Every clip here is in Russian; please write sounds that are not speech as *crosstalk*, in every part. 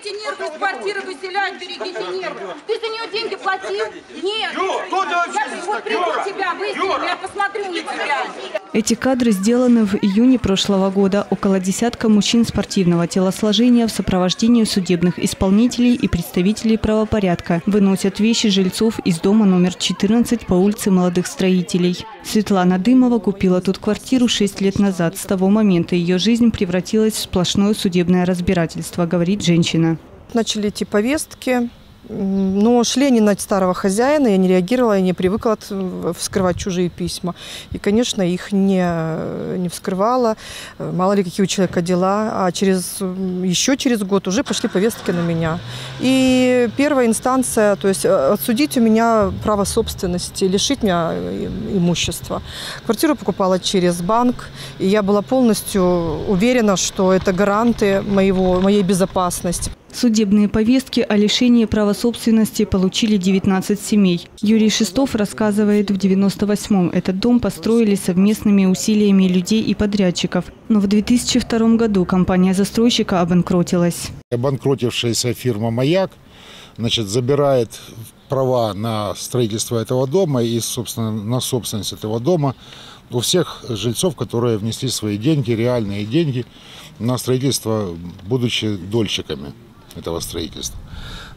берегите нервы, из квартиры выселяют, берегите нервы. Ты за нее деньги платил? Нет. Я вот приду тебя, выселим, я посмотрю на тебя. Эти кадры сделаны в июне прошлого года. Около десятка мужчин спортивного телосложения в сопровождении судебных исполнителей и представителей правопорядка выносят вещи жильцов из дома номер 14 по улице Молодых Строителей. Светлана Дымова купила тут квартиру 6 лет назад. С того момента ее жизнь превратилась в сплошное судебное разбирательство, говорит женщина. Начали идти повестки, но шли они на старого хозяина, я не реагировала, я не привыкла вскрывать чужие письма. И, конечно, их не, не вскрывала. Мало ли, какие у человека дела. А через, еще через год уже пошли повестки на меня. И первая инстанция, то есть э, отсудить у меня право собственности, лишить меня э, имущества. Квартиру покупала через банк, и я была полностью уверена, что это гаранты моего, моей безопасности. Судебные повестки о лишении права собственности получили 19 семей. Юрий Шестов рассказывает, в 98-м этот дом построили совместными усилиями людей и подрядчиков. Но в 2002 году компания застройщика обанкротилась. Обанкротившаяся фирма «Маяк» значит, забирает права на строительство этого дома и, собственно, на собственность этого дома у всех жильцов, которые внесли свои деньги, реальные деньги на строительство, будучи дольщиками этого строительства.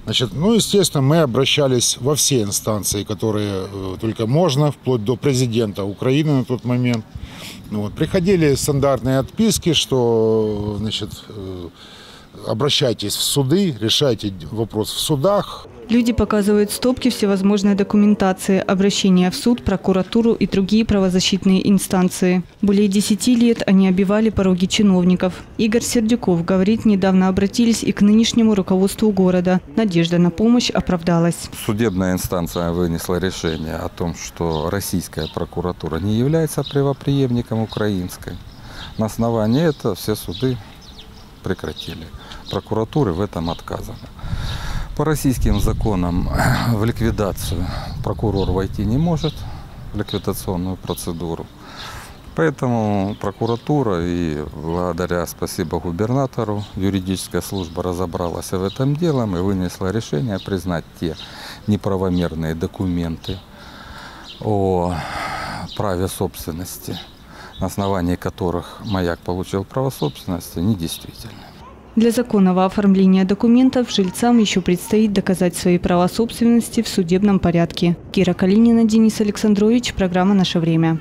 Значит, ну, естественно, мы обращались во все инстанции, которые э, только можно, вплоть до президента Украины на тот момент. Вот. Приходили стандартные отписки, что значит, э, обращайтесь в суды, решайте вопрос в судах. Люди показывают стопки всевозможной документации, обращения в суд, прокуратуру и другие правозащитные инстанции. Более 10 лет они обивали пороги чиновников. Игорь Сердюков говорит, недавно обратились и к нынешнему руководству города. Надежда на помощь оправдалась. Судебная инстанция вынесла решение о том, что российская прокуратура не является правоприемником украинской. На основании этого все суды прекратили. Прокуратуры в этом отказано. По российским законам *clears throat* в ликвидацию прокурор войти не может, в ликвидационную процедуру. Поэтому прокуратура и благодаря, спасибо губернатору, юридическая служба разобралась в этом делом и вынесла решение признать те неправомерные документы о праве собственности, на основании которых маяк получил право собственности, недействительны. Для законного оформления документов жильцам еще предстоит доказать свои права собственности в судебном порядке. Кира Калинина, Денис Александрович, программа «Наше время».